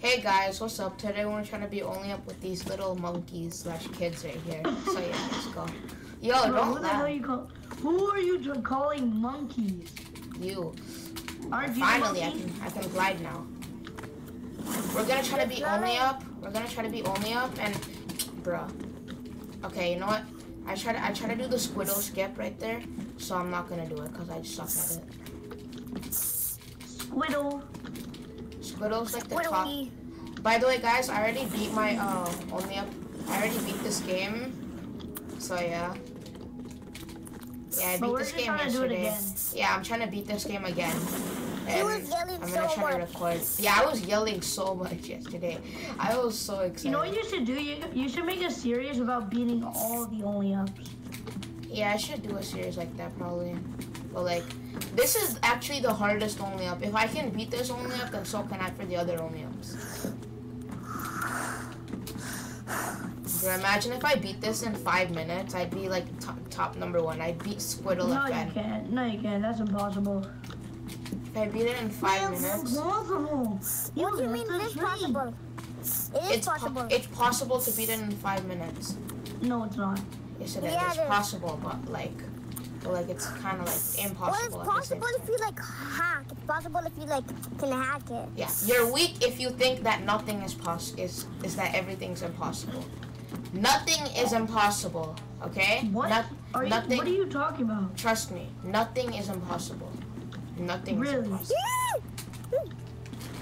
Hey guys, what's up? Today we're trying to be only up with these little monkeys slash kids right here. So yeah, let's go. Yo, Bro, don't who the hell laugh. you call? Who are you calling monkeys? You. Aren't you Finally, I can I can glide now. We're gonna try to be only up. We're gonna try to be only up and, bruh. Okay, you know what? I try to I try to do the squiddle skip right there, so I'm not gonna do it because I suck at it. Squiddle. Squiddle's like the What top. we? By the way, guys, I already beat my uh only up. I already beat this game. So yeah. Yeah, I beat this game trying to do it yesterday. Yeah, I'm trying to beat this game again. And was yelling I'm gonna so try to much. record. Yeah, I was yelling so much yesterday. I was so excited. You know what you should do? You, you should make a series about beating all the only ups. Yeah, I should do a series like that probably. But like, this is actually the hardest only up. If I can beat this only up, then so can I for the other only ups. Bro, imagine if I beat this in five minutes, I'd be like top, top number one. I'd beat Squiddle No, you again. can't. No, you can't. That's impossible. If I beat it in five Well, minutes, Impossible. What do you mean it's tree. possible? It is it's po- possible. it's possible to beat it in five minutes. No, it's not. Yes, it is. Yeah, it's it is. possible, but like, but like it's kind of like impossible. well, impossible. it's at the same possible if you like hack. It's possible if you like can hack it. Yeah, you're weak if you think that nothing is poss is is that everything's impossible. Nothing is impossible. Okay? What? Not, are you, nothing. what are you talking about? Trust me. Nothing is impossible. Nothing is Really? impossible.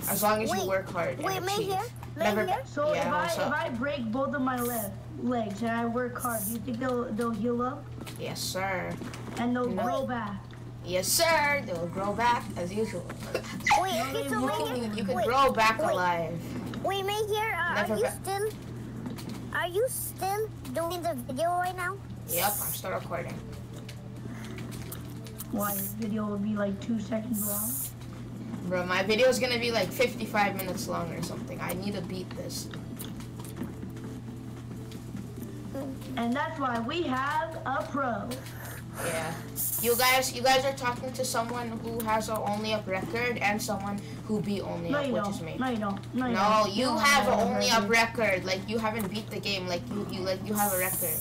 As long as you work hard. wait, and May achieve. Here? May Never. So yeah, if I what's if? I break both of my le- legs and I work hard, do you think they'll they'll heal up Yes, sir. and they'll No. grow back? Yes, sir. They will grow back as usual. Wait, okay, so You can, here? you can wait, grow back wait. alive. Wait, May here? Uh, Never are you still? Are you still doing the video right now? Yep, I'm still recording. Why this video will be like two seconds long? Bro, my video is gonna be like 55 minutes long or something. I need to beat this. And that's why we have a pro. Yeah. You guys, you guys are talking to someone who has a only up record and someone who beat only No, up, which don't. is me. No, you don't. No, you No, you have a a only up record. record. Like you haven't beat the game. Like you, you like you have a record.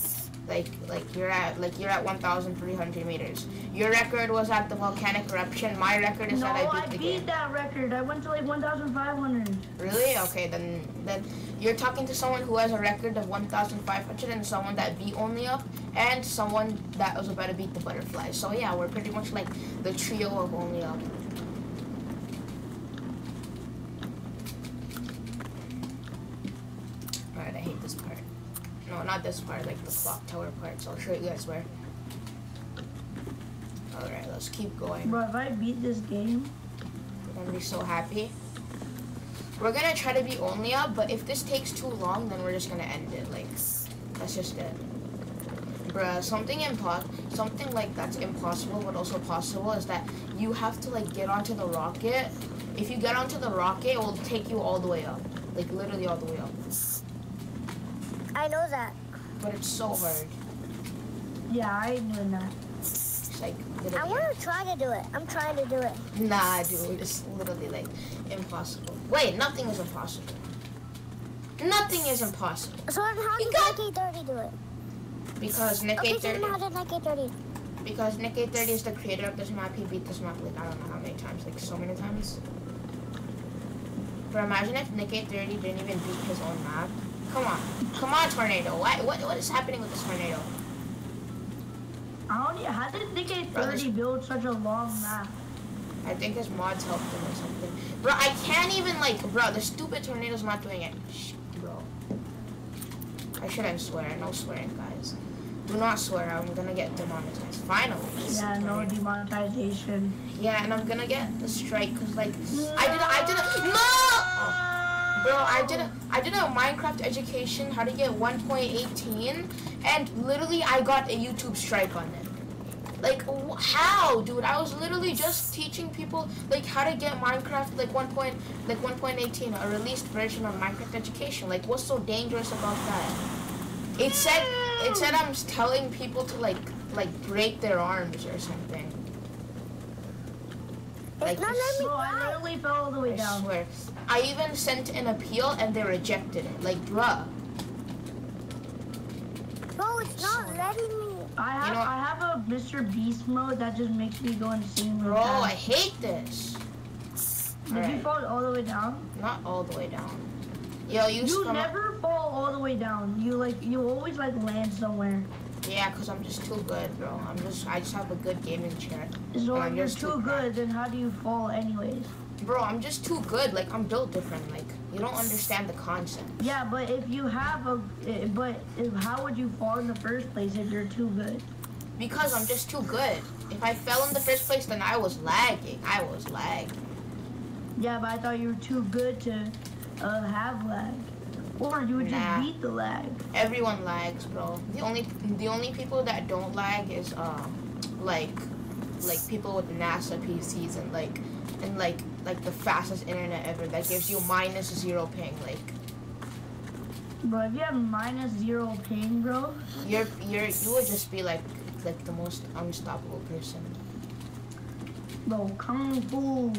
Like like you're at like you're at 1,300 meters. Your record was at the volcanic eruption. My record is No, that I beat I the beat game. that record. I went to like 1,500. Really? Okay, then then you're talking to someone who has a record of 1,500 and someone that beat only up and someone that was about to beat the butterfly. So yeah, we're pretty much like the trio of only up. Not this part, like the clock tower part. So I'll show you guys where. Alright, let's keep going. Bro, if I beat this game, I'm gonna be so happy. We're gonna try to be only up, but if this takes too long, then we're just gonna end it. Like, that's just it. Bruh, something impo- something like that's impossible but also possible is that you have to like get onto the rocket. If you get onto the rocket, it will take you all the way up. Like literally all the way up. I know that. But it's so hard. yeah, I ain't doing that. It's like I want to try to do it. I'm trying to do it. Nah, dude, it's literally like impossible. Wait, nothing is impossible. Nothing is impossible. So how You did got- Nike 30 do it? Because Nick Okay, so 830 then how did Nike 30? Because Nick 830 is the creator of this map. He beat this map like I don't know how many times, like so many times. But imagine if Nick 830 didn't even beat his own map. Come on, come on, tornado! Why? What? What is happening with this tornado? I don't. e- How did Nick Bro, 30 build such a long map? I think his mods helped him or something. Bro, I can't even like, bro. The stupid tornado's not doing it. Shh, bro. I shouldn't swear. No swearing, guys. Do not swear. I'm gonna get demonetized. Finally. Yeah, no demonetization. Yeah, and I'm gonna get the strike because like I did I did no. Bro, I did a, I did a Minecraft education how to get 1.18 and literally I got a YouTube strike on it. Like how, dude? I was literally just teaching people like how to get Minecraft like 1. Point, like 1.18, a released version of Minecraft education. Like what's so dangerous about that? It said it said I'm telling people to like like break their arms or something. Like, not I letting me Bro, I literally fell all the way I down. swear. I even sent an appeal and they rejected it. Like, bruh. Bro, it's not letting me. I have know? I have a Mr. Beast mode that just makes me go insane. Bro, really I hate this. Did you Alright. fall all the way down? Not all the way down. Yo, you, You never fall all the way down. You like you always like land somewhere. Yeah, cause I'm just too good, bro. I'm just, I just have a good gaming chair. So if I'm you're just too too good, then how do you fall anyways? Bro, I'm just too good. Like, I'm built different. Like, you don't understand the concept. Yeah, but if you have a, eh, but if, how would you fall in the first place if you're too good? Because I'm just too good. If I fell in the first place, then I was lagging. I was lagging. Yeah, but I thought you were too good to uh, have lag, or you would just beat the lag. Everyone lags, bro. The only the only people that don't lag is um like like people with NASA PCs and like and like like the fastest internet ever that gives you minus zero ping. Like Bro, if you have minus zero ping, bro, you're you're you would just be like like the most unstoppable person. bro, kung fu.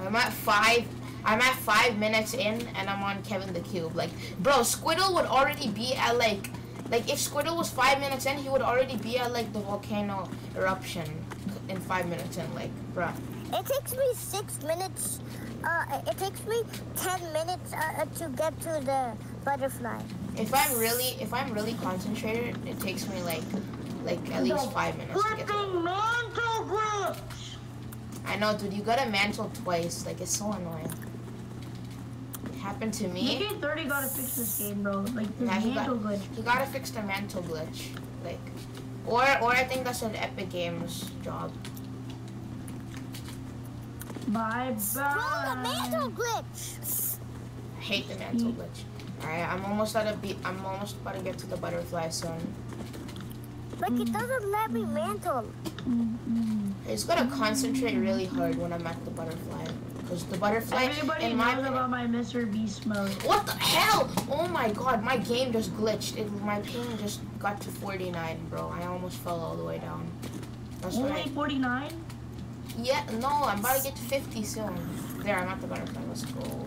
I'm at five. I'm at five minutes in, and I'm on Kevin the Cube. Like, bro, Squiddle would already be at like, like if Squiddle was five minutes in, he would already be at like the volcano eruption in five minutes in. Like, bro. It takes me six minutes. Uh, it takes me ten minutes uh, uh, to get to the butterfly. If I'm really, if I'm really concentrated, it takes me like, like at least five minutes to get. To Flipping mantle glitch. I know, dude. You got a mantle twice. Like, it's so annoying. It happened to me. Maybe 30 gotta fix this game, bro. Like this Nah, he got- mantle glitch. You gotta fix the mantle glitch, like, or or I think that's an Epic Games job. Bye bye. Bro, the mantle glitch. I hate the mantle glitch. All right, I'm almost at a beat. I'm almost about to get to the butterfly soon. Like it doesn't let me mantle. Mm-hmm. I just gotta concentrate really hard when I'm at the butterfly, because the butterfly Everybody in my about my Mr. Beast mode. what the hell? Oh my god, my game just glitched. It, my ping just got to 49, bro. I almost fell all the way down. That's Only right. 49? Yeah, no, I'm about to get to 50 soon. There, I'm at the butterfly. Let's go.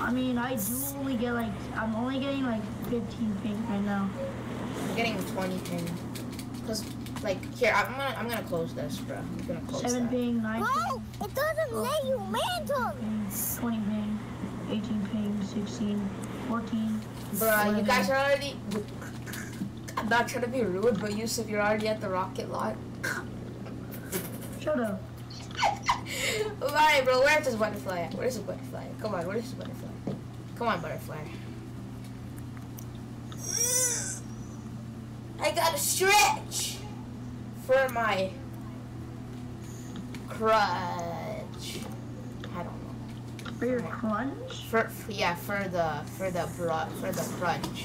I mean, I do only get like, I'm only getting like 15 ping right now. I'm getting 20 ping. Cause like here, I'm gonna I'm gonna close this, bro. I'm gonna close 7 that. ping, 9 Bro, it doesn't let you mantle. ping, 20 ping, 18 ping, 16, 14. Bro, you guys are already. I'm not trying to be rude, but Yusuf, you're already at the rocket lot. Shut up. Alright, bro. Where's this butterfly at? Where's the butterfly? Come on, where's the butterfly? Come on, butterfly. I gotta stretch for my crutch. I don't know. For your crunch? For, for yeah, for the for the bro, for the crunch,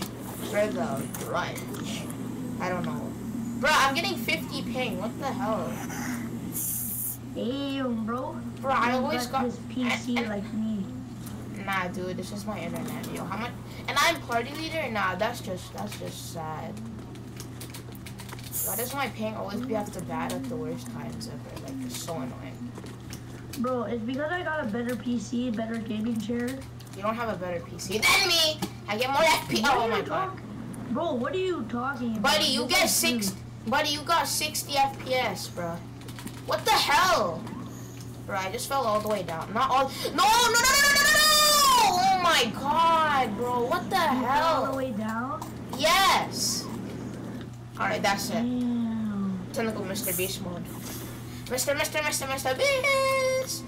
for the crunch. I don't know, bro. I'm getting 50 ping. What the hell, Damn, bro. bro? I always got this PC and- and- like me. Nah, dude, this is my internet. Yo, how much? And I'm party leader. Nah, that's just that's just sad. Why does my ping always be to bad at the worst times ever? Like, it's so annoying. Bro, it's because I got a better PC, better gaming chair. You don't have a better PC than me. I get more FP. Oh my god, Bro, what are you talking about? buddy, you get six. Buddy, you got 60 FPS, bro. What the hell? Bro, I just fell all the way down. Not all. No, no, no, no, no, no, no, no! Oh my god, bro. What the You fell all the way down? Yes. All right, that's it. Damn. Technical Mr. Beast mode. Mr. Mr. Mr. Mr. Beast!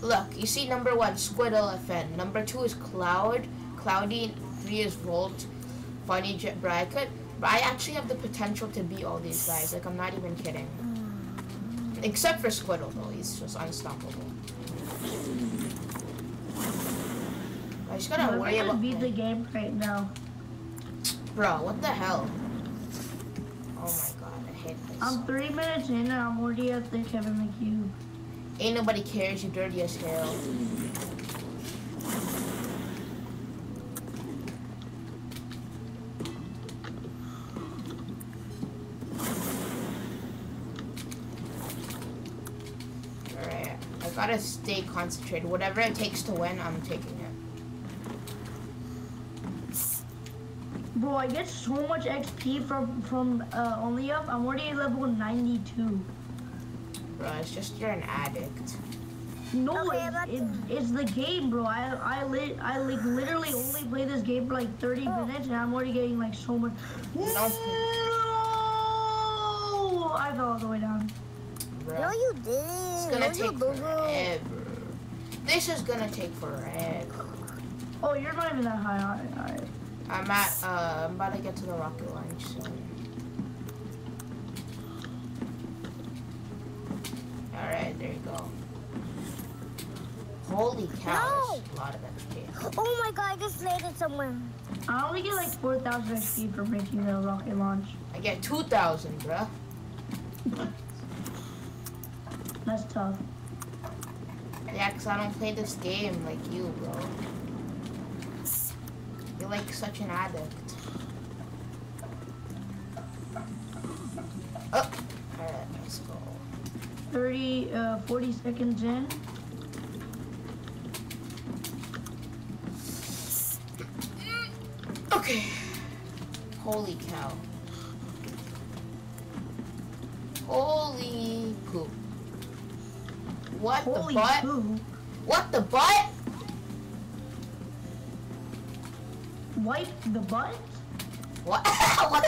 Look, you see number one, Squiddle FN. Number two is Cloud. Cloudy. Three is Volt. Funny Jet Bracket. But I actually have the potential to beat all these guys. Like, I'm not even kidding. Mm. Except for Squiddle, though. He's just unstoppable. I just gotta Bro, worry I'm gonna about... beat the game right now. Bro, what the hell? My god, I hate this. I'm three minutes in and I'm already at the Kevin McHugh. Ain't nobody cares, you dirty as hell. Alright, I Gotta stay concentrated. Whatever it takes to win, I'm taking it. Bro, I get so much XP from from uh, only up. I'm already level 92. Bro, it's just you're an addict. No, Okay, it's, that's- it's, it's the game, bro. I I lit I like literally only play this game for like 30 Oh. minutes, and I'm already getting like so much. No! I fell all the way down. Bro. No, you didn't. It's gonna no, take forever. This is gonna take forever. Oh, you're not even that high. Alright, alright. I'm at, uh, I'm about to get to the rocket launch soon. Alright, there you go. Holy cow, that's a lot of XP. Oh my god, I just landed somewhere. I only get like 4,000 XP for making the rocket launch. I get 2,000, bruh. That's tough. Yeah, 'cause I don't play this game like you, bro. You're like such an addict. Oh, alright, let's go. 30, uh, 40 seconds in. Okay. Holy cow. Holy poop. What Holy the butt? poo. What the butt? Wipe the butt? What? what?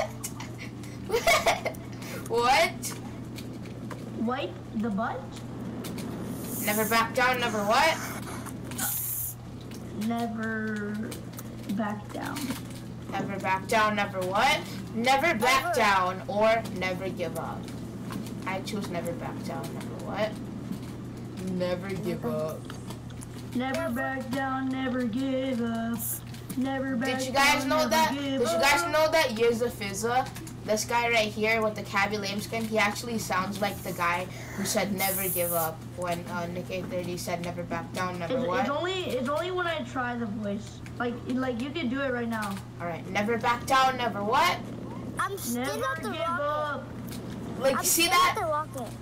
what? Wipe the butt? Never back down, never what? Never back down. Never back down, never what? Never back Never. down or never give up. I choose never back down, never what? Never give up. Never back down, never give up. Never back Did you guys down, know that? give Did you guys know that Years of Fizza, this guy right here with the Khaby Lame skin, he actually sounds like the guy who said never give up when uh, Nick 830 said never back down, never It's, it's what? only it's only when I try the voice. Like like you can do it right now. Alright, never back down, never what? I'm still Never at the give rocket. up. Like, I'm see still that? the rocket.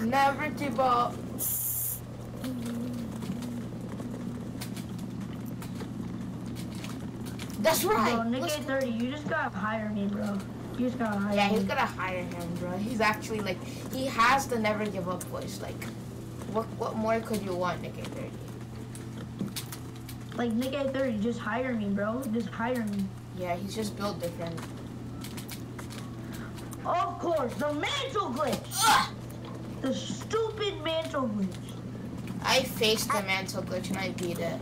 Never give up. That's right. Bro, Nick Listen- 830, you just gotta hire me, bro. You just gotta hire Yeah, me. he's gonna hire him, bro. He's actually like, he has the never give up voice. Like, what what more could you want, Nick 30? Like Nick 30, just hire me, bro. Just hire me. Yeah, he's just built different. Of course, the mantle glitch. Ugh! The stupid mantle glitch. I faced the mantle glitch and I beat it.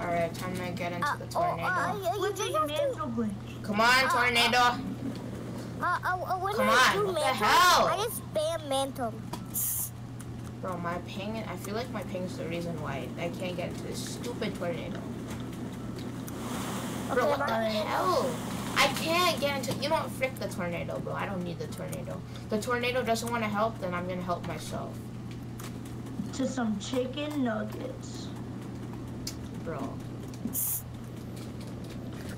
Alright, time to get into Uh, the oh, tornado. uh, you just Flipping have to. Come on, tornado. Uh, uh, uh, when Come I on, do what the hell? I just spam mantle. Bro, my ping, I feel like my ping's the reason why I can't get into this stupid tornado. Bro, Okay, what the hell? I can't get into, you know what, frick the tornado, bro. I don't need the tornado. The tornado doesn't want to help, then I'm gonna help myself. To some chicken nuggets. Bro.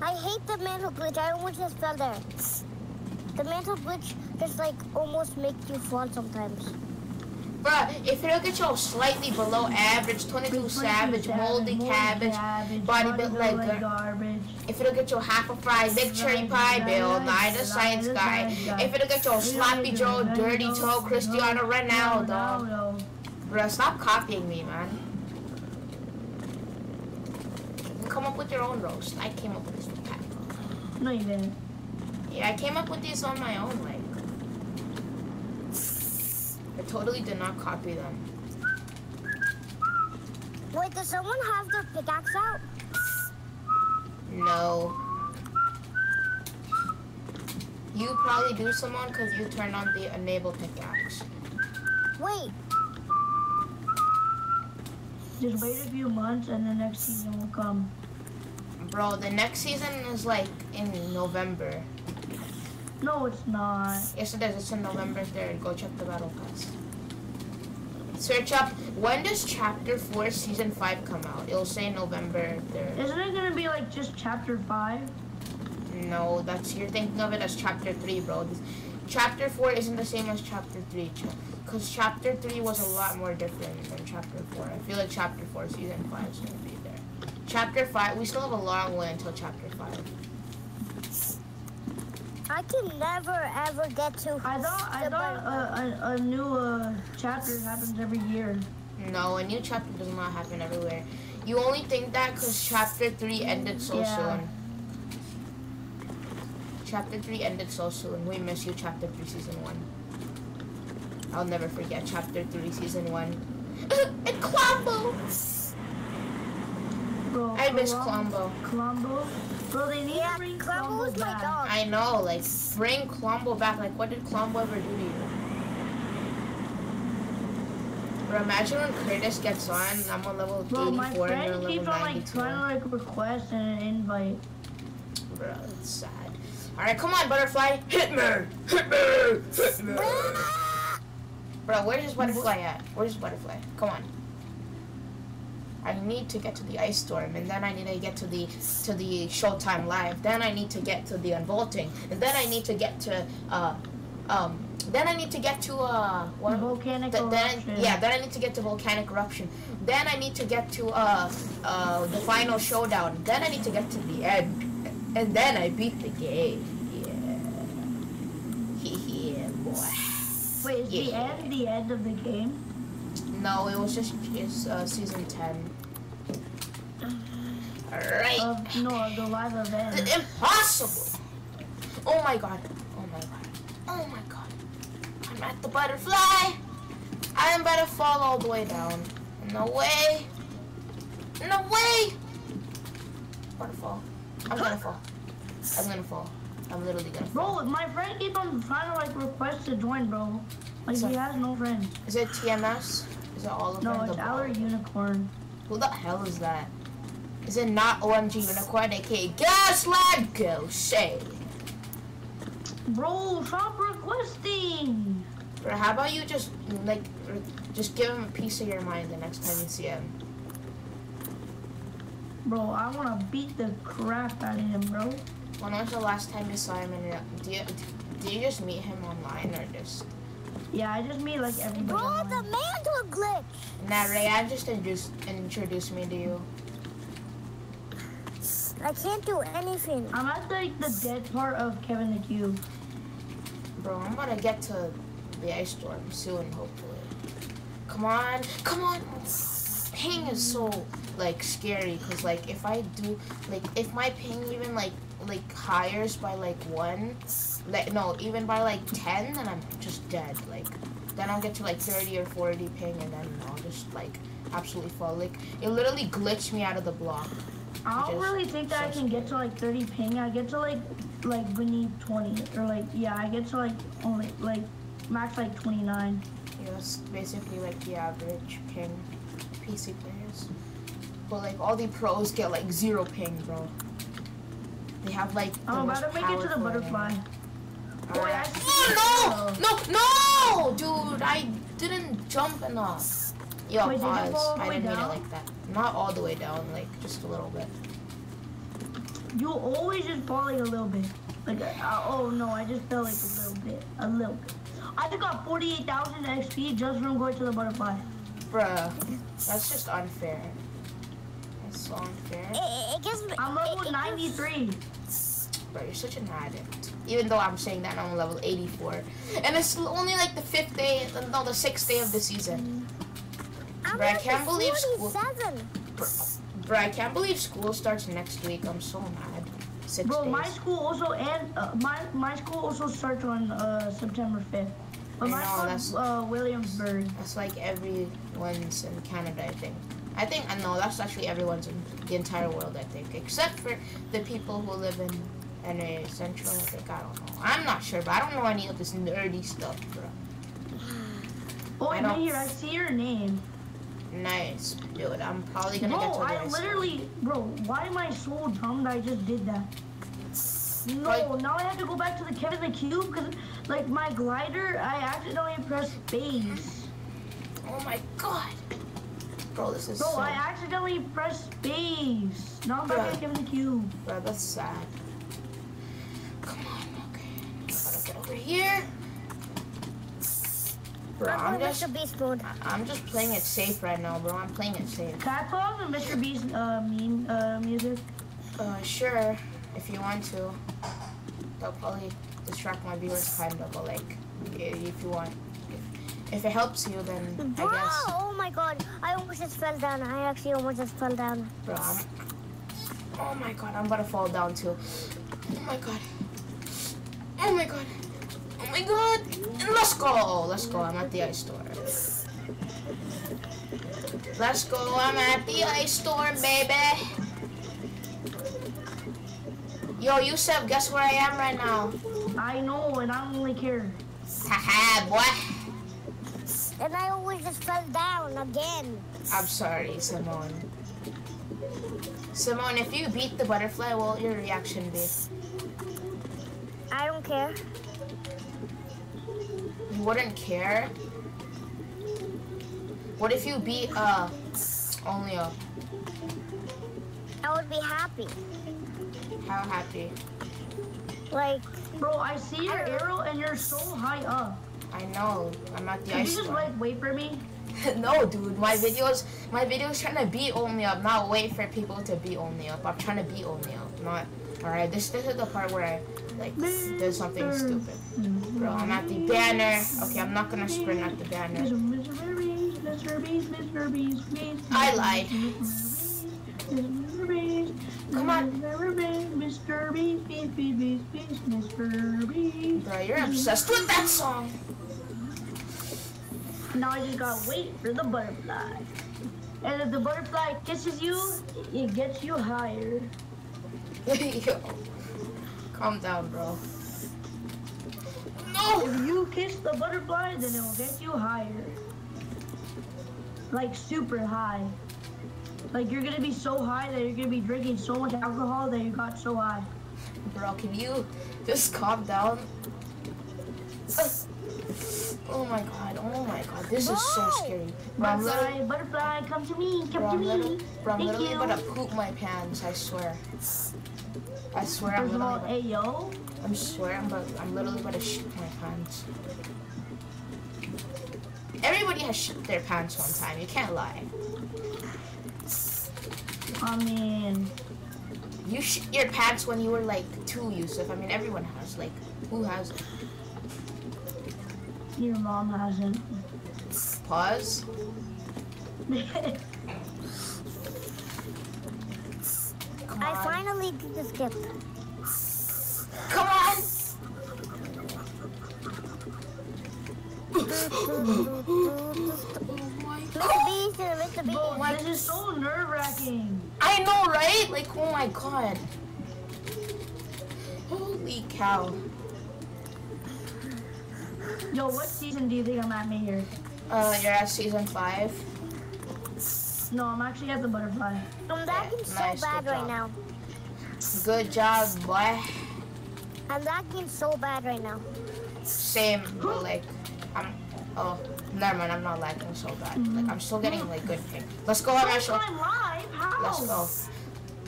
I hate the mantle glitch. I almost just fell there. The mantle glitch just like almost makes you fall sometimes. Bruh, if it'll get you slightly below average, 22 savage, moldy cabbage, body built like garbage. if it'll get you half a fry, big cherry pie bill, not a science guy, if it'll get you sloppy Joe, dirty toe, Cristiano Ronaldo. Ronaldo. Bruh, stop copying me, man. You Come up with your own roast. I came up with this with Pat. No, you didn't. Yeah, I came up with these on my own, like. I totally did not copy them. Wait, does someone have their pickaxe out? No. You probably do, someone, because you turned on the enable pickaxe. Wait, Just wait a few months and the next season will come. Bro, the next season is like in November. No, it's not. Yes, it is. It's in November 3rd. Go check the battle pass. Search up when does chapter 4 season 5 come out? It'll say November 3rd. Isn't it gonna be like just chapter five? No, that's you're thinking of it as chapter 3, bro. This- chapter four isn't the same as chapter three, because chapter three was a lot more different than chapter four. I feel like chapter four, season five is gonna be. Chapter five, we still have a long way until chapter five. I can never ever get to. I thought I thought butterfly. uh, a, a new uh, chapter happens every year. No, a new chapter does not happen everywhere. You only think that because chapter three ended so Yeah. soon. Chapter three ended so soon. We miss you, chapter three, season one. I'll never forget chapter three, season one. and Klombo! Bro, I miss Colum- Klombo. Columbo. Bro, they need Yeah, to bring Columbo Columbo was my back. dog. I know, like, bring Klombo back. Like, what did Klombo ever do to you? Bro, imagine when Curtis gets on, I'm on level Bro, my 84 and you're friend level keeps on like trying to like request an invite. Bro, that's sad. Alright, come on, butterfly. Hit me! Hit me! Hit me! Bro, where's his butterfly at? Where's his butterfly? Come on. I need to get to the ice storm, and then I need to get to the to the Showtime live. Then I need to get to the unvaulting, and then I need to get to uh um. Then I need to get to uh what? Volcanic Th- then eruption. yeah, then I need to get to volcanic eruption. Then I need to get to uh uh the final showdown. Then I need to get to the end, and then I beat the game. Yeah, yeah, boy. Wait, is the end the end of the game? No, it was just it's uh, season ten. Alright. Of no, the live event. Impossible! Oh my god. Oh my god. Oh my god. I'm at the butterfly. I'm about to fall all the way down. No way. No way. Waterfall. I'm gonna fall. I'm gonna fall. I'm literally gonna fall. Bro, my friend keeps on trying to like request to join, bro. Like he has no friends. Is it TMS? Is it all of No, them? it's The- our unicorn. Who the hell is that? Is it not OMG Unicorn, aka Gaslight Go Say? Bro, stop requesting. Or how about you just like just give him a piece of your mind the next time you see him? Bro, I wanna beat the crap out of him, bro. When was the last time you saw him in real? Do you do you just meet him online or just? Yeah, I just meet like everybody. Bro, online. the mantle glitch. Nah, Ray, I just introduced introduce me to you. I can't do anything. I'm at like the dead part of Kevin the Cube. Bro, I'm gonna get to the ice storm soon, hopefully. Come on, come on. Ping is so like scary because like if I do like if my ping even like like hires by like one, like no even by like ten, then I'm just dead. Like then I'll get to like thirty or forty ping and then I'll just like absolutely fall. Like it literally glitched me out of the block. I don't really think that I can get to like 30 ping. I get to like like beneath 20 or like yeah, I get to like only like max like 29. Yeah, that's basically like the average ping PC players. But like all the pros get like zero ping, bro. They have like. The I'm about to make it to the butterfly. Boy, I Oh, no! No! No! Dude, I didn't jump enough. Yo, Wait, did you pause. fall all the I way didn't mean it down? like that. Not all the way down, like just a little bit. You always just fall like a little bit. Like uh, oh no, I just fell like a little bit, a little bit. I just got 48,000 XP just from going to the butterfly. Bruh, that's just unfair. That's so unfair. It, it, it gives me. I'm level it- it gives- 93. Bro, you're such an addict. Even though I'm saying that I'm level 84. And it's only like the fifth day, no, the sixth day of the season. I'm Bro, I can't believe school- Bro, bro, I can't believe school starts next week. I'm so mad. Six Bro, days. my school also and uh, my my school also starts on uh, September 5th. But my know, that's- uh, Williamsburg. That's like everyone's in Canada, I think. I think, I know, that's actually everyone's in the entire world, I think. Except for the people who live in NA Central, I think. I don't know. I'm not sure, but I don't know any of this nerdy stuff, bro. Oh, I I don't- here. I see your name. Nice. Dude, I'm probably gonna Bro, get to the I literally, bro, why am I so dumb that I just did that? No, Like- now I have to go back to the Kevin the Cube because, like, my glider, I accidentally pressed space. Oh my god. Bro, this is Bro, so... I accidentally pressed space. Now I'm back to Kevin the Cube. Bro, that's sad. Come on, okay. I gotta get over here. Bro, I'm I'm just, Mr. Beast mode. I'm just playing it safe right now, bro. I'm playing it safe. Can I put on the Mr. Beast uh, meme uh, music? Uh, sure, if you want to. That'll probably distract my viewers kind of, but like, if you want. If, if it helps you, then Bro, I guess. oh my god. I almost just fell down. I actually almost just fell down. Bro, I'm, oh my god, I'm about to fall down too. Oh my god. Oh my god. My god. Let's go. Let's go. I'm at the ice store. Let's go. I'm at the ice store, baby. Yo, Yusuf, guess where I am right now? I know, and I don't really care. Haha, boy. And I always just fell down again. I'm sorry, Simone. Simone, if you beat the butterfly, what will your reaction be? I don't care. You wouldn't care? What if you beat, uh, only a, I would be happy. how happy? Like, Bro, I see your arrow and you're so high up. I know, I'm at the Can you just store. like wait for me? No, dude, my videos, my videos trying to beat only up, not wait for people to beat only up. I'm trying to beat only up, not, alright, this, this is the part where I, like, did something stupid. Bro, I'm at the banner. Okay, I'm not gonna sprint at the banner. I lied. Come on. Mr. Beast, Mr. Beast, Mr. Beast. Bro, you're obsessed with that song. Now you just gotta wait for the butterfly. And if the butterfly kisses you, it gets you higher. Yo, calm down, bro. No! If you kiss the butterfly, then it will get you higher. Like super high. Like you're gonna be so high that you're gonna be drinking so much alcohol that you got so high. Bro, can you just calm down? Oh my god, oh my god, this is so scary. Bro, I'm Butterfly, butterfly, come to me, bro, come to I'm literally, me. bro, I'm Thank literally you. about to poop my pants, I swear. I swear I'm First of all, literally, hey yo. I'm swear I'm, about, I'm literally about to shit my pants. Everybody has shit their pants one time, you can't lie. I mean, You shit your pants when you were like two, Yusuf. I mean, everyone has, like, who has it? Your mom hasn't. Pause. Come I on. finally did the skip. Come on! oh my Mr. Beast Mr. Beast. Bro, this is so nerve wracking. I know, right? Like, oh my god. Holy cow. Yo, what season do you think I'm at, me here? Uh, you're at season five. No, I'm actually at the butterfly. I'm lagging so Nice, bad right now. Good job, boy. I'm lagging so bad right now. Same, but like, I'm. Oh, never mind. I'm not lagging so bad. Like, I'm still getting like good ping. Let's go, I'm First actually. time live? How? Let's go.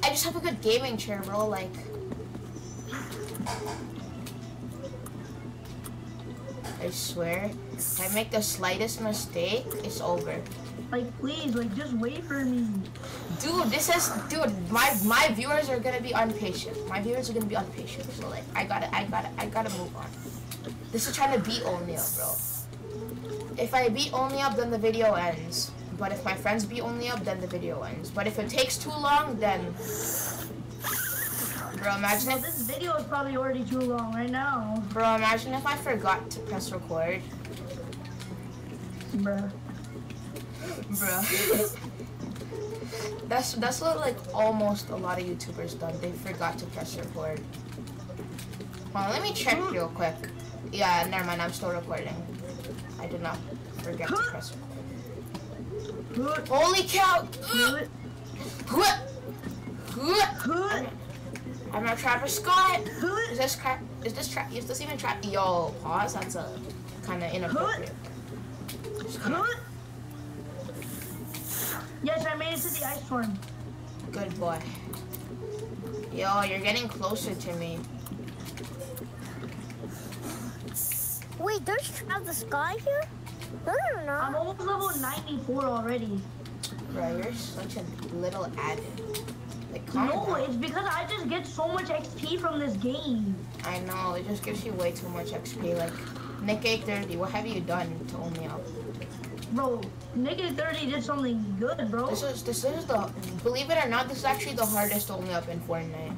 I just have a good gaming chair, bro. Like. I swear, if I make the slightest mistake, it's over. Like, please, like, just wait for me. Dude, this is dude. My my viewers are gonna be impatient. My viewers are gonna be impatient. So like, I gotta, I gotta, I gotta move on. This is trying to beat Only Up, bro. If I beat Only Up, then the video ends. But if my friends beat Only Up, then the video ends. But if it takes too long, then. Bro, imagine Well, if, this video is probably already too long right now. bro, imagine if I forgot to press record, Bruh. bro. that's that's what like almost a lot of YouTubers done. They forgot to press record. Well, let me check hmm. real quick. Yeah, never mind. I'm still recording. I did not forget to press record. Holy cow! hood, What? What? hood, I'm not Travis Scott. Is this crap? Is this trap? Is this even trap? Yo, pause. That's a kind of inappropriate. Just. Yes, I made it to the ice storm. Good boy. Yo, you're getting closer to me. Wait, there's Travis Sky here? No, no, no. I'm no. almost level 94 already. Bro, you're such a little addict. Like, No, it's because I just get so much XP from this game. I know, it just gives you way too much XP. Like, Nick 830, what have you done to Only Up? Bro, Nigga 30 did something good, bro. This is, this is the, believe it or not, this is actually the hardest to Only Up in Fortnite.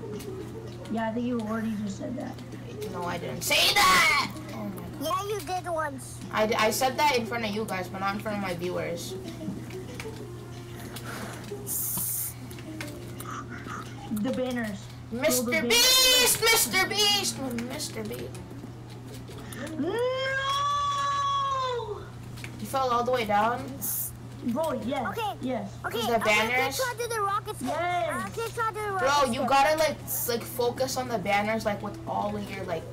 Yeah, I think you already just said that. No, I didn't say that! Oh. Yeah, you did once. I, I said that in front of you guys, but not in front of my viewers. The banners. Mr. the banners. Beast! Mr. Beast! Mr. Beast. No! You fell all the way down? Bro, yes. Okay. Yes. Okay, The okay, banners? let's try to do the rocket skip. Yes. Okay, try to do the rocket Bro, you gotta like like focus on the banners like with all of your like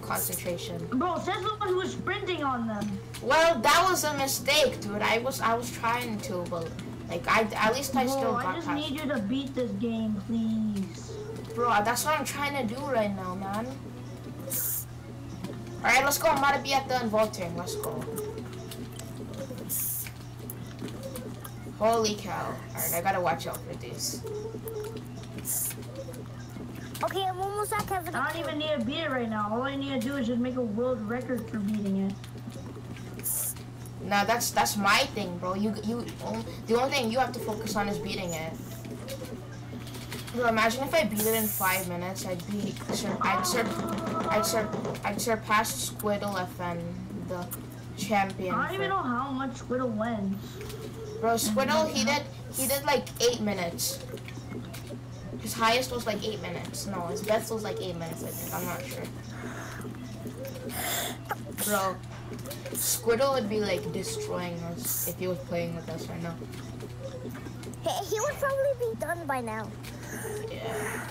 concentration. Bro, says the one who was sprinting on them. Well, that was a mistake, dude. I was I was trying to, but like I at least I Bro, still I just past. need you to beat this game, please. Bro, that's what I'm trying to do right now, man. All right, let's go. I'm about to be at the unvaulting. Let's go. Holy cow! All right, I gotta watch out for this. Okay, I'm almost at Kevin. I don't even need to beat it right now. All I need to do is just make a world record for beating it. Now that's that's my thing, bro. You you the only thing you have to focus on is beating it. Bro, imagine if I beat it in five minutes. I'd be sur- I'd sur- I'd sur- I'd surpass Squiddle FN, the champion. I don't even know how much Squiddle wins. Bro, Squiddle he did he did like eight minutes. His highest was like eight minutes. No, his best was like eight minutes. I think I'm not sure. Bro, Squiddle would be like destroying us if he was playing with us right now. He, he would probably be done by now. Yeah.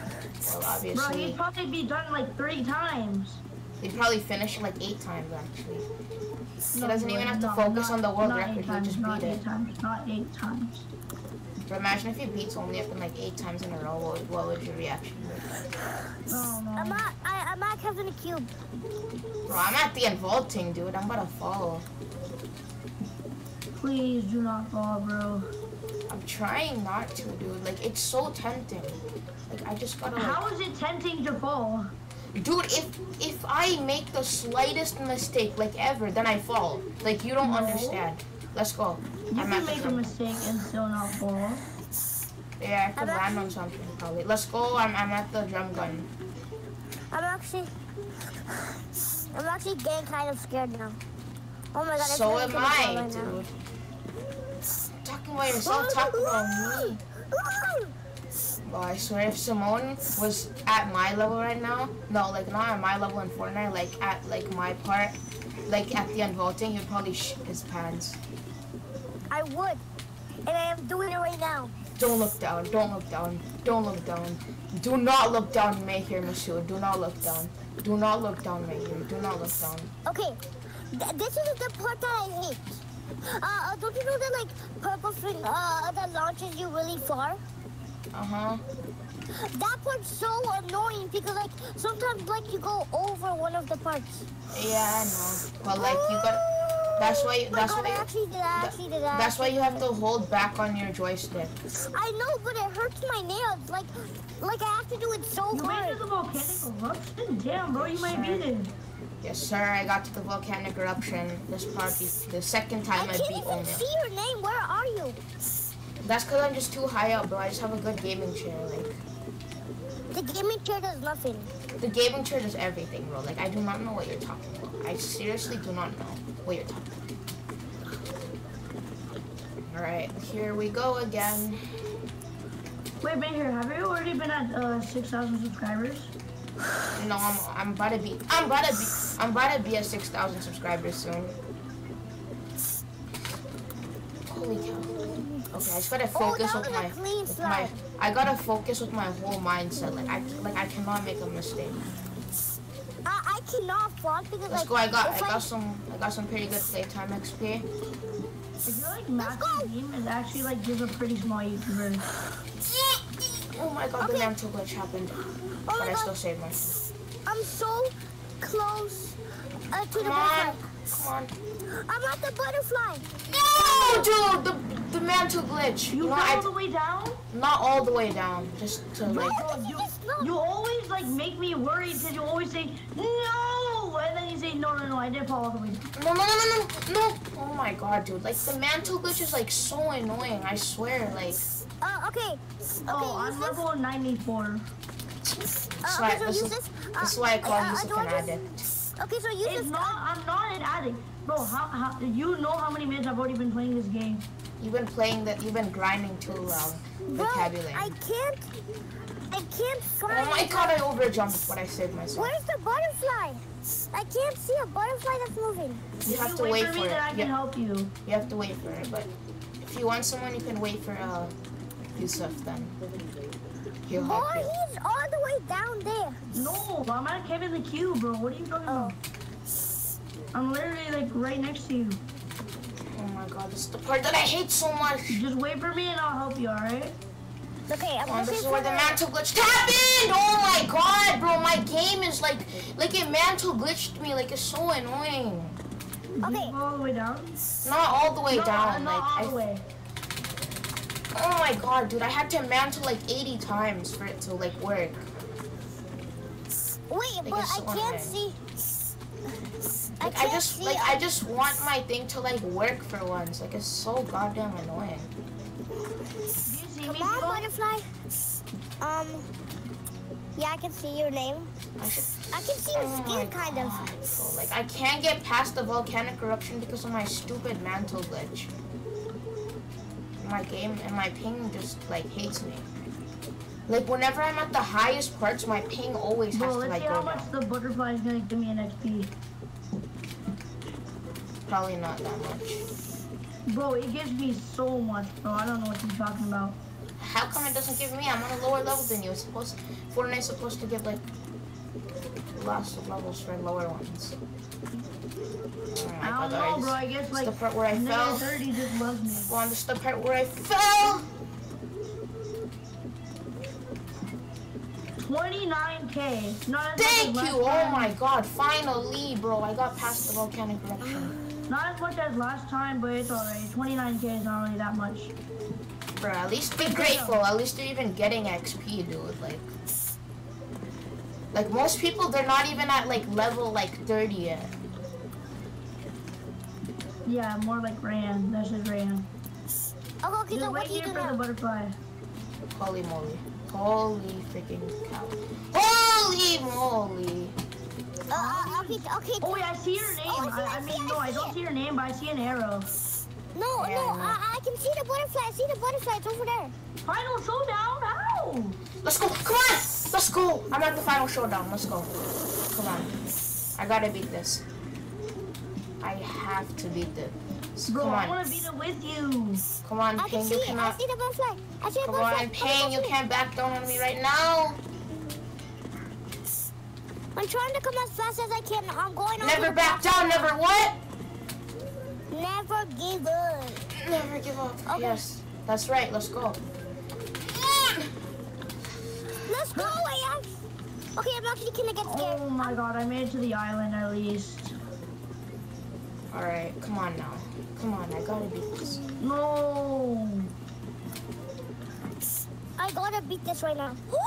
Well, obviously. Bro, he'd probably be done like three times. he'd probably finish it like eight times actually. He doesn't bro, even have to no, focus not- on the world record, Eight he'll times, just not beat eight it. times. Not eight times. But imagine if he beats only up in like eight times in a row. What, what would your reaction be? Oh no. I'm at, I, I'm at Kevin the Cube. Bro, I'm at the unvaulting, dude. I'm about to fall. Please do not fall, bro. I'm trying not to, dude. Like, it's so tempting. Like, I just gotta, like... How is it tempting to fall? Dude, if if I make the slightest mistake, like ever, then I fall. Like, you don't No. understand. Let's go. You I'm can make a mistake and still not fall. Yeah, I could I'm land on something, probably. Let's go. I'm, I'm at the drum gun. I'm actually, I'm actually getting kind of scared now. Oh my god, it's So really am gonna fall I, right now. dude. Oh Talking about yourself, talk about me. Well, I swear, if Simone was at my level right now, no, like not at my level in Fortnite, like at like my part, like at the unvaulting, he'd probably shit his pants. I would, and I am doing it right now. Don't look down. Don't look down. Don't look down. Do not look down, Mayhew, Monsieur. Do not look down. Do not look down, Mayhew. Do not look down. Okay, th- this is the part that I hate. Uh, uh, don't you know that like purple thing uh, that launches you really far? Uh huh. That part's so annoying because like sometimes like you go over one of the parts. Yeah, I know. But like you got. That's why. Oh That's God, I why. actually did. Actually did. I That's why you have to hold back on your joystick. I know, but it hurts my nails. Like, like I have to do it so You made hard. it to the volcanic eruption? Damn, bro, you might beat it. Yes, sir. I got to the volcanic eruption. This probably the second time I time I can't even see your name. Where are you? That's because I'm just too high up, bro. I just have a good gaming chair. Like The gaming chair does nothing. The gaming chair does everything, bro. Like I do not know what you're talking about. I seriously do not know what you're talking about. All right, here we go again. Wait, here, have you already been at uh, 6,000 subscribers? No, I'm I'm about to be I'm about to be I'm about to be at six thousand subscribers soon. Holy cow! Okay, I just gotta Oh, focus that with my clean with my. I gotta focus with my whole mindset. Like I like I cannot make a mistake. I, I cannot fall because Let's like. go. I got I if got some I got some pretty good playtime XP. I feel like go. Max's game is actually like gives a pretty small YouTuber. Oh my god, the Okay. mental glitch happened, Oh but my I still god, saved myself. I'm so close uh, to the Come on. butterfly. Come on. I'm at the butterfly. No, dude, the, the mantle glitch. You know, fell I, all the way down? not all the way down, just to Bro, like. You you, just know? you always like make me worried because you always say no, and then you say no, no, no. I didn't fall all the way. down. No, no, no, no, no, no. Oh my god, dude. Like, the mantle glitch is, like, so annoying. I swear, like. Uh, okay. Okay, Oh, use I'm this. level 94. That's Uh, why, okay, so this, this. Uh, this is why I call uh, myself do an just- addict. Okay, so use It's this. not. I'm not an addict, bro. How, how you know how many minutes I've already been playing this game? You've been playing that, you've been grinding too long. Bro, Vocabulary. I can't. I can't find. Oh my god, I overjumped, but I saved myself. Where's the butterfly? I can't see a butterfly that's moving. You have you to wait for for me, it. then I can Yeah, help you. you have to wait for it, but if you want someone, you can wait for uh, Yusuf then. He'll Boy, help you. he's all the way down there. No, I'm at Kevin the Cube, bro. What are you talking Oh. about? I'm literally like right next to you. My god, this is the part that I hate so much. Just wait for me and I'll help you, alright? Okay, I'm Oh, looking this is where the the. mantle glitch happened! Oh my god, bro, my game is like, like it mantle glitched me, like it's so annoying. Okay. go all the way down? Not all the way no, down, not like all I, the way. oh my god, dude, I had to mantle like 80 times for it to like work. Wait, Like, but it's I can't annoying. see. I Like I, can't just, see. like I just want my thing to like work for once. Like it's so goddamn annoying. Do you see Come on, butterfly. Um. Yeah, I can see your name. I should. I can see your Oh skin, kind of. God, bro. Like I can't get past the volcanic eruption because of my stupid mantle glitch. My game and my ping just like hates me. Like whenever I'm at the highest parts, my ping always Bro, has to like go. let's see go how down. much the butterfly is gonna give me an XP. Probably not that much. Bro, it gives me so much, bro. I don't know what you're talking about. How come it doesn't give me? I'm on a lower level than you. It's supposed Fortnite's supposed to give like lots of levels for lower ones. Oh I don't God, know, alright, bro. I guess like the part where I fell. 30 just loves me. Well, this is the part where I fell. 29k. Not as much as Thank you. Oh my God! Finally, bro, I got past the volcanic eruption. Not as much as last time, but it's alright. 29k is not really that much. Bro, at least be grateful. At least they're even getting XP, dude. Like, like most people, they're not even at like level like 30 yet. Yeah, more like Ran. That's just Ran. Oh, okay, Just so wait what you here do for the butterfly. Holy moly! Holy freaking cow! Holy moly! Uh, uh, okay, okay. Oh wait, I see your name. Oh, I see, I, I I see, mean, I no, I don't it. see your name, but I see an arrow. No, Yeah, no, I. I, I can see the butterfly. I see the butterfly. It's over there. Final showdown? How? Let's go! Come on! Let's go! I'm at the final showdown. Let's go! Come on! I gotta beat this. I have to beat this. Bro, Come I want to beat it with you. Come on, I can see You it. I cannot. see the butterfly. I see the Come butterfly. on, Ping! You can't back down on me right now. I'm trying to come as fast as I can. I'm going on. Never the back fast- down. Never what? Never give up. Never give up. Okay. Yes, that's right. Let's go. Let's go, Ayan. Okay, I'm actually gonna get scared. Oh my god, I made it to the island at least. All right, come on now. Come on, I gotta beat this. No. I gotta beat this right now.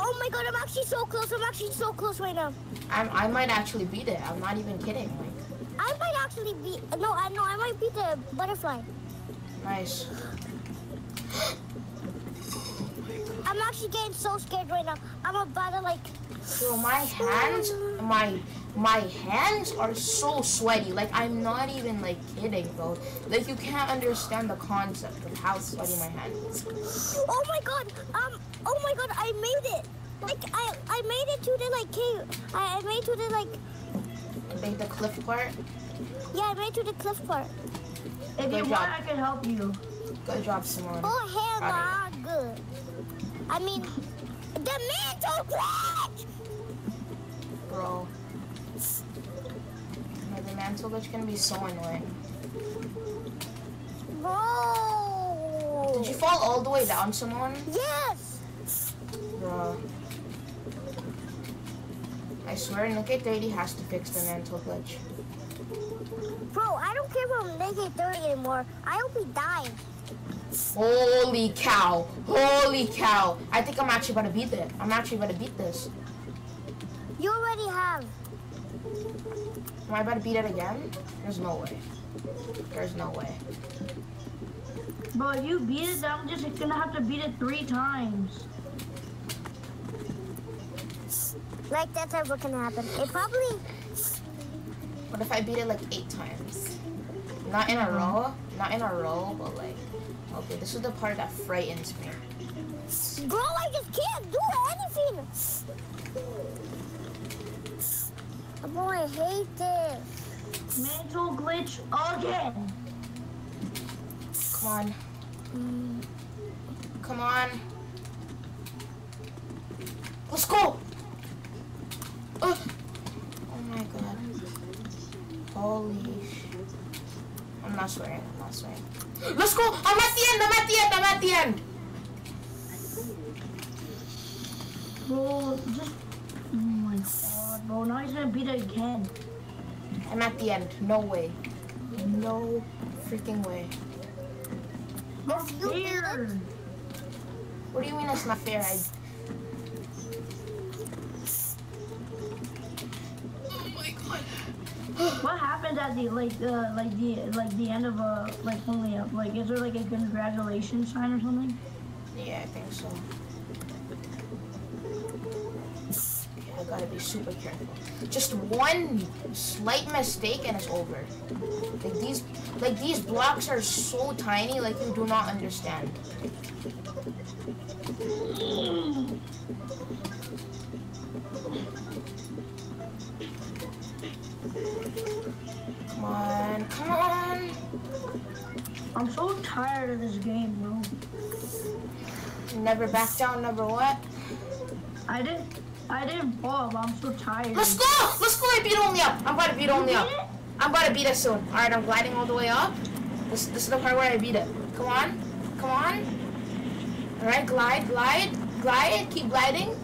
Oh my god, I'm actually so close. I'm actually so close right now. I'm, I might actually beat it. I'm not even kidding. Like, I might actually beat. No, I know. I might beat the butterfly. nice. I'm actually getting so scared right now. I'm about to like. Bro, my hands, my my hands are so sweaty. Like I'm not even like kidding, bro. Like you can't understand the concept of how sweaty my hands. is. Oh my god. Um. Oh my god. I made it. Like I I made it to the like cave. I, I made to the like. Like the cliff part. Yeah, I made it to the cliff part. If you Good want. I can help you. Good job, Simone. Oh hell Got nah, good. I mean, the mantle glitch. Bro. No, the mantle glitch can be so annoying. Bro. Did you fall all the way down, Simone? Yes. Bro. I swear Nick 30 has to fix the mantle glitch. Bro, I don't care about Nick 30 anymore. I hope he dies. Holy cow. Holy cow. I think I'm actually gonna beat it. I'm actually gonna beat this. Am I about to beat it again? There's no way. There's no way. Bro, if you beat it, then I'm just gonna have to beat it three times. Like that's ever gonna happen. It probably What if I beat it like eight times? Not in a mm-hmm. row, not in a row, but like, okay, this is the part that frightens me. Bro, I just can't do anything. Oh Bro, I hate this. Mantle glitch again. Come on. Mm. Come on. Let's go! Ugh. Oh my god. Holy sh... I'm not swearing, I'm not swearing. Let's go! I'm at the end, I'm at the end, I'm at the end! Bro, just. My god, bro. Now he's gonna beat it again. I'm at the end. No way. No freaking way. Not You beat it? fair. What do you mean it's not fair? I... Oh my god. What happens at the like uh like the like the end of a like only up? Like is there like a congratulations sign or something? Yeah, I think so. Gotta be super careful. Just one slight mistake and it's over. Like these, like these blocks are so tiny, like you do not understand. Come on, come on. I'm so tired of this game, bro. Never back down, number what? I didn't I didn't fall, I'm so tired. Let's go! Let's go! I beat only up. I'm about to beat only up. it? I'm about to beat it soon. Alright, I'm gliding all the way up. This, this is the part where I beat it. Come on. Come on. Alright, glide, glide, glide. Keep gliding.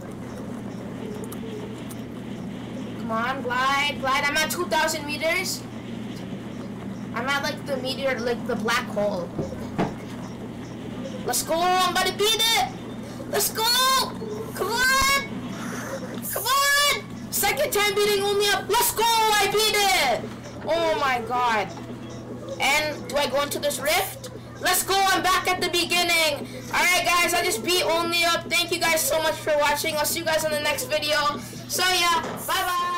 Come on, glide, glide. I'm at 2,000 meters. I'm at like the meteor, like the black hole. Let's go. I'm about to beat it. Let's go. Come on. Second time beating only up. Let's go! I beat it! Oh my god. And do I go into this rift? Let's go! I'm back at the beginning. Alright guys, I just beat only up. Thank you guys so much for watching. I'll see you guys in the next video. So yeah, bye bye!